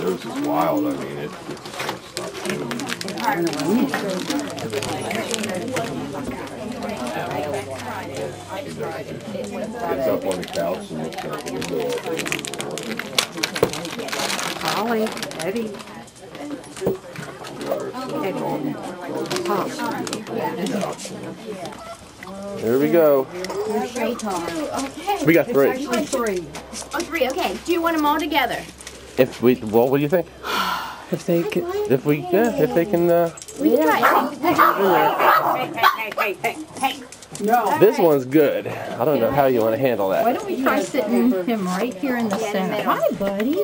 Yours is wild, I mean, it, it just won't stop chewing. Gets up on the couch and looks out the window. Holly, Eddie. Here we go. We got three. Actually, three. Oh, three. Okay. Do you want them all together? If we, what do you think? If they could. If we, yeah, if they can, uh, We can try. No. this one's good. I don't know how you want to handle that. Why that. don't we try sitting him right here in the center? Hi, buddy.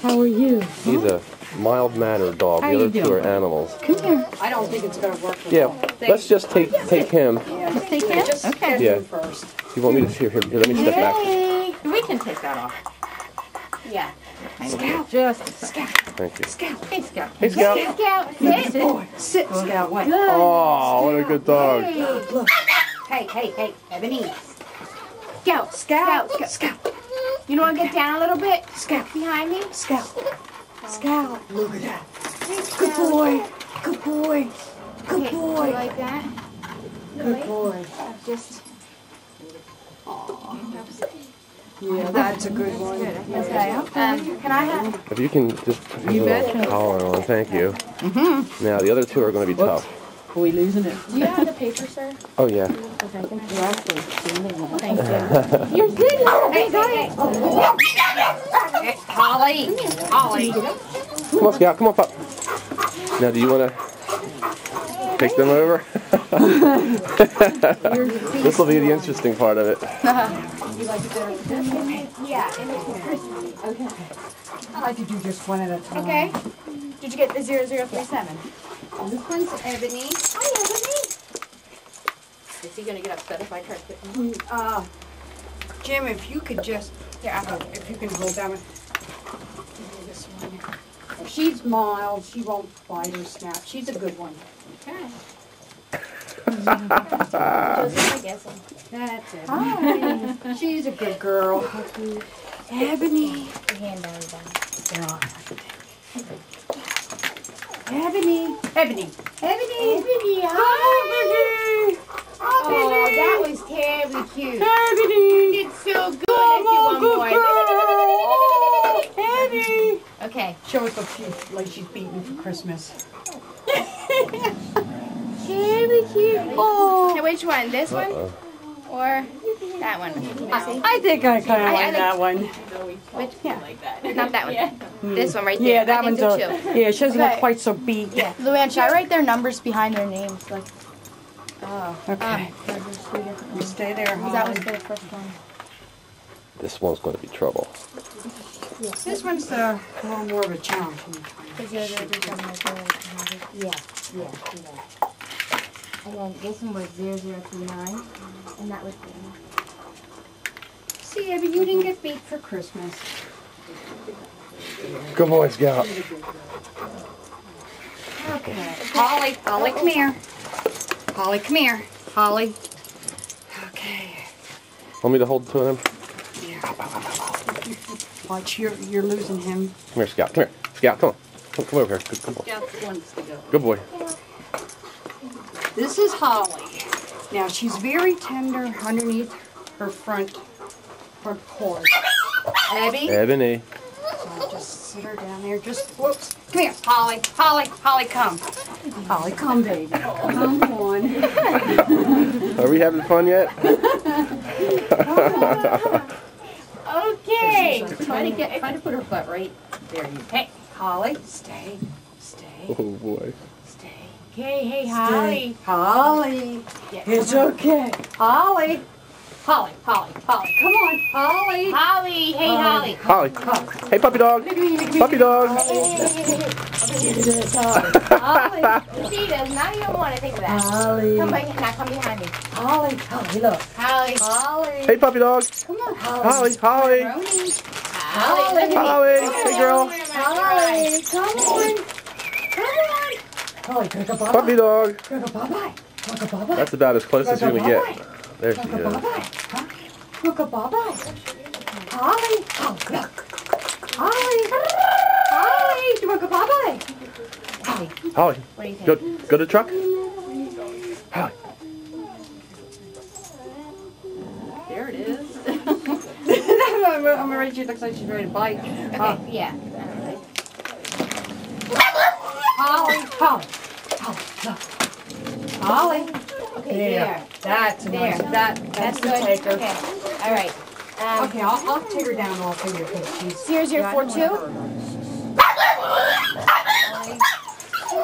How are you? He's a mild-mannered dog. How The you other two are animals. Come here. I don't think it's gonna work. Yeah, let's just take take him. Just take him. Okay. Yeah. First. You want me to here? Here, here let me step back. Hey. We can take that off. Yeah. Scout. Just a second. Thank you. Scout. Hey, Scout. Hey, Scout. Scout, sit. Sit, Scout. Wait. Oh, what a good dog. Hey, hey, hey, Ebony. Scout. Scout. Scout. Scout. You want to get down a little bit? Scout. Behind me? Scout. Scout. Look at that. Good boy. Good boy. Good Okay, boy. Like that. Good boy. Just. Yeah, that's a good one. Okay. Um, can I have? If you can just put your little collar on, thank you. Mm-hmm. Now the other two are going to be tough. Are we losing it? Do you have the paper, sir? Oh yeah. Okay. Thank you. You're good. Hey, hey, hey. Holly. Holly. Come on, Scout. Come on, pup. Now, do you want to take them over? This will be the interesting part of it. Yeah. Okay. I like to do just one at a time. Okay. Did you get the 0037? This one's Ebony. Hi, Ebony. Is he gonna get upset if I try to put him? Uh, Jim, if you could just, yeah, if you can hold that one. This one. She's mild. She won't bite or snap. She's a good one. Okay. That's it. Hi. She's a good girl. Ebony. Hand down, down. Ebony. Ebony. Ebony. Ebony, hi. Oh, that was terribly cute. Ebony. You did so good. One more. Ebony. Okay. Show us what she's, like she's beaten for Christmas. Very cute. Oh. Okay, which one? This one Uh-oh. or that one? Missy? I think I kind of like like- that one. Which? Yeah. Not that one. This one right there. Yeah, that I one's a, too. yeah, she doesn't Okay. look quite so big. Yeah. Luann, should I write their numbers behind their names? Like, oh. Okay. Um, You stay there, Because that was Holly. the first one. This one's going to be trouble. This one's uh, a little more of a challenge. Because they're the other one was the- Yeah, yeah, yeah. And then this one was 0039, and that was See, Abby, you didn't get beat for Christmas. Good boy, Scout. Okay. Holly, Holly, come here. Holly, come here. Holly. Okay. Want me to hold two of them? Watch, you're, you're losing him. Come here, Scout. Come here. Scout, come on. Come, come over here. Good, good boy. Good boy. This is Holly. Now, she's very tender underneath her front, front paws. Abby? Ebony. So just sit her down there. Just, whoops. Come here, Holly. Holly, Holly, come. Holly, come, baby. Come on. Are we having fun yet? Okay. Try to get, try to put her butt right there. You. Hey, Holly, stay, stay, Oh boy. Stay. Okay, hey, Holly. Holly. It's okay. Holly. Holly, Holly, Holly. Come on, Holly. Holly, hey, Holly. Holly. Hey, puppy dog. Puppy dog. Holly. She does not even want to think of that. Holly. Come back, now come behind me. Holly. Holly, look. Holly. Holly. Hey, puppy dog. Come on, Holly. Holly. Holly. Holly. look at me. Holly. Hey, girl. Holly, come on. Come on. Holly, go go bye Puppy dog. Go go bye bye. Go go bye bye. That's about as close as you're gonna get. There she Go go bye is. bye. Huh? Go go bye bye. Holly. Oh, look. Holly. Holly. Holly, What do you think? go, go to the truck. Holly. There it is. I'm, I'm ready, she looks like she's ready to bite. Okay, Uh, yeah. Holly, Holly, Holly, look. Okay, There, there. that's a nice, that, That's that's the good. taker. Okay, all right. Um, Okay, I'll, I'll take her down all figure because she's. Zero zero four two.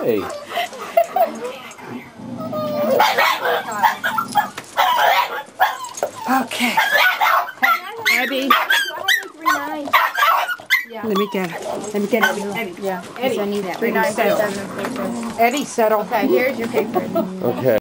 Hey. Okay. Abby, three nine. Let me get it. Let me get it. Eddie, Yeah, Eddie, I need that. three nine Five seven. seven four two. Eddie, settle. Okay, here's your paper. Okay.